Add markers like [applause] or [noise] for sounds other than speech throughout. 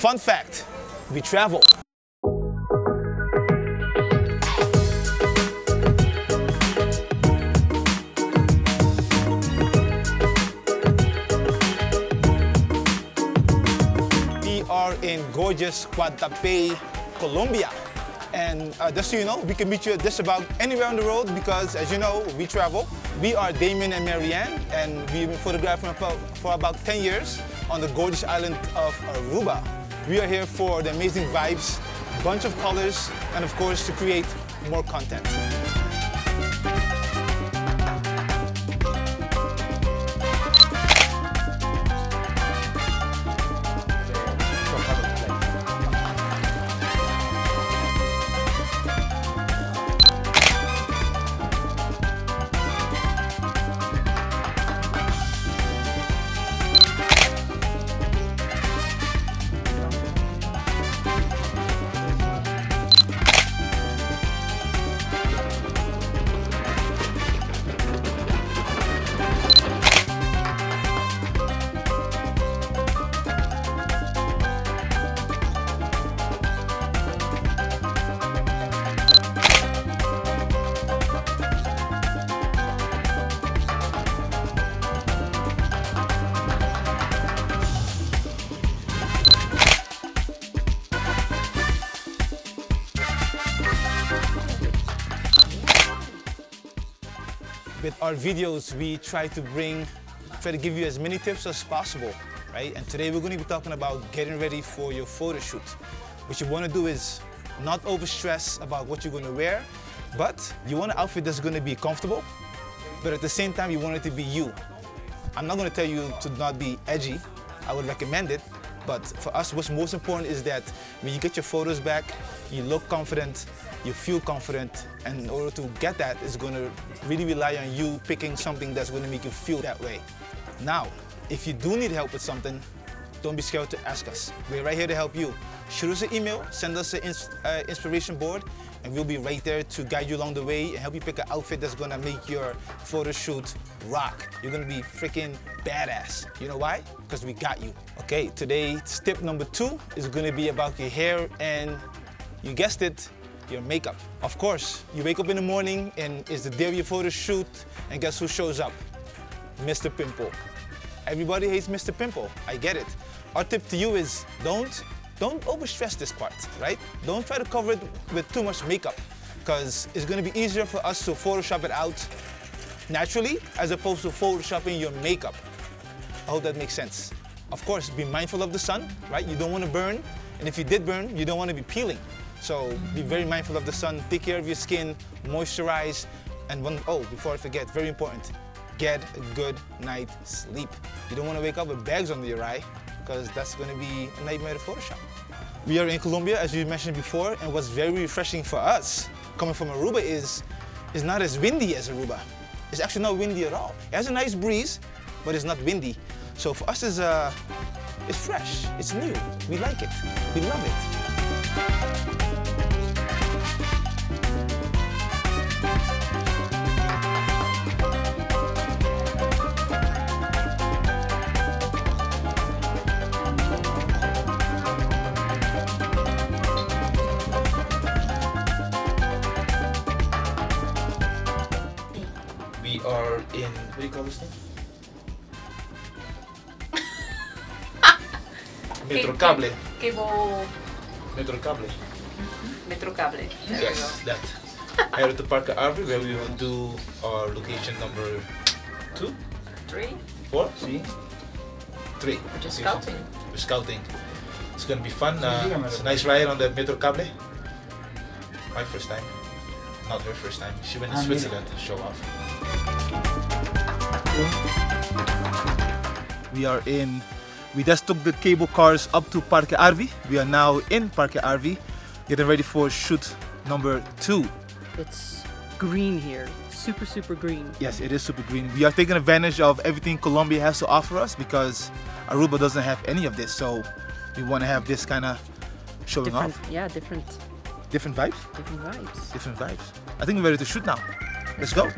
Fun fact, we travel. We are in gorgeous Guatapé, Colombia. And uh, just so you know, we can meet you just about anywhere on the road because, as you know, we travel. We are Damien and Marianne, and we've been photographing for, for about 10 years on the gorgeous island of Aruba. We are here for the amazing vibes, bunch of colors, and of course, to create more content. With our videos, we try to bring, try to give you as many tips as possible, right? And today we're going to be talking about getting ready for your photo shoot. What you want to do is not overstress about what you're going to wear, but you want an outfit that's going to be comfortable, but at the same time, you want it to be you. I'm not going to tell you to not be edgy. I would recommend it, but for us, what's most important is that when you get your photos back, you look confident, you feel confident, and in order to get that, it's going to really rely on you picking something that's going to make you feel that way. Now, if you do need help with something, don't be scared to ask us. We're right here to help you. Shoot us an email, send us an ins uh, inspiration board, and we'll be right there to guide you along the way and help you pick an outfit that's gonna make your photo shoot rock. You're gonna be freaking badass. You know why? Because we got you. Okay, today's tip number two is gonna be about your hair and you guessed it, your makeup. Of course, you wake up in the morning and it's the day of your photo shoot, and guess who shows up? Mr. Pimple. Everybody hates Mr. Pimple. I get it. Our tip to you is don't don't overstress this part, right? Don't try to cover it with too much makeup because it's gonna be easier for us to Photoshop it out naturally as opposed to Photoshopping your makeup. I hope that makes sense. Of course, be mindful of the sun, right? You don't wanna burn, and if you did burn, you don't wanna be peeling. So be very mindful of the sun, take care of your skin, moisturize, and one, oh, before I forget, very important, get a good night's sleep. You don't wanna wake up with bags under your eye because that's gonna be a nightmare to Photoshop. We are in Colombia, as you mentioned before, and what's very refreshing for us, coming from Aruba, is it's not as windy as Aruba. It's actually not windy at all. It has a nice breeze, but it's not windy. So for us, it's, uh, it's fresh, it's new. We like it, we love it. We are in, what do you call this thing? [laughs] Metro Cable. Cable. Metro Cable. Metro Cable. There Yes, that. [laughs] Here at the Parque Arvi, where we will do our location number two, we go. Three. four, see? Three. We're just location. scouting. We're scouting. It's gonna be fun. Uh, it's a nice ride on the Metro Cable. My first time. Not her first time. She went to Ah, Switzerland to show off. We are in. We just took the cable cars up to Parque Arvi. We are now in Parque Arvi, getting ready for shoot number two. It's green here. Super, super green. Yes, it is super green. We are taking advantage of everything Colombia has to offer us because Aruba doesn't have any of this. So we want to have this kind of showing Different, off. yeah, different, Different vibes. different vibes. Different vibes. I think we're ready to shoot now. Let's go.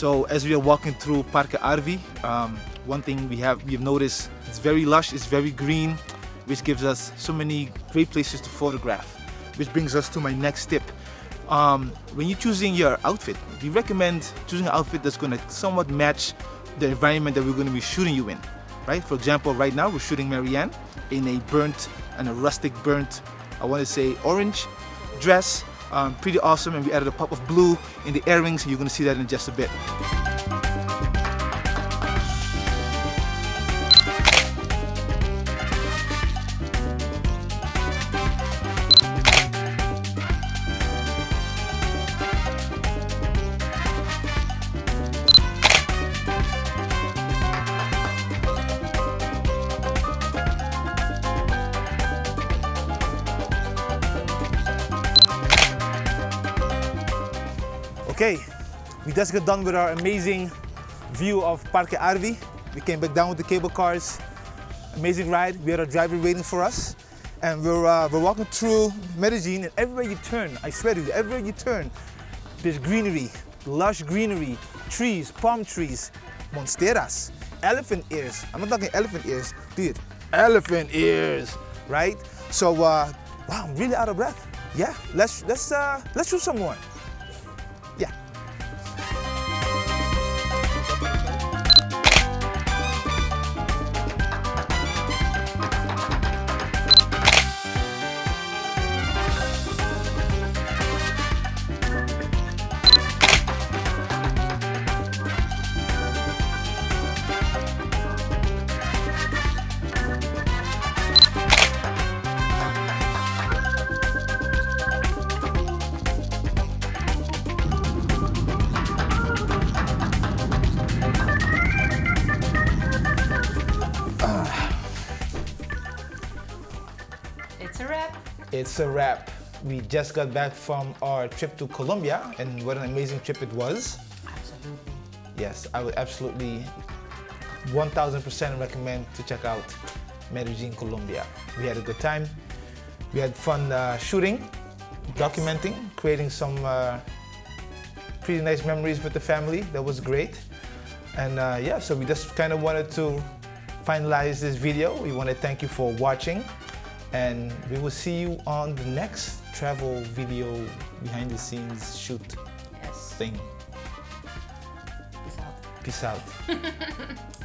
So as we are walking through Parque Arvi, um, one thing we have we've noticed it's very lush, it's very green, which gives us so many great places to photograph. Which brings us to my next tip. Um, when you're choosing your outfit, we recommend choosing an outfit that's going to somewhat match the environment that we're going to be shooting you in. Right? For example, right now we're shooting Marianne in a burnt and a rustic burnt, I want to say orange dress. Um, pretty awesome, and we added a pop of blue in the earrings. You're to see that in just a bit. Okay, we just got done with our amazing view of Parque Arvi. We came back down with the cable cars. Amazing ride. We had a driver waiting for us. And we're, uh, we're walking through Medellin and everywhere you turn, I swear to you, everywhere you turn, there's greenery, lush greenery, trees, palm trees, monsteras, elephant ears. I'm not talking elephant ears, dude, elephant ears, right? So, uh, wow, I'm really out of breath. Yeah, let's, let's, uh, let's shoot some more. It's a wrap. We just got back from our trip to Colombia, and what an amazing trip it was. Absolutely. Yes, I would absolutely 1000% recommend to check out Medellin, Colombia. We had a good time. We had fun uh, shooting, documenting, creating some uh, pretty nice memories with the family. That was great. And uh, yeah, so we just kind of wanted to finalize this video. We want to thank you for watching. And we will see you on the next travel video behind the scenes shoot Yes. thing. Peace out. Peace out. [laughs]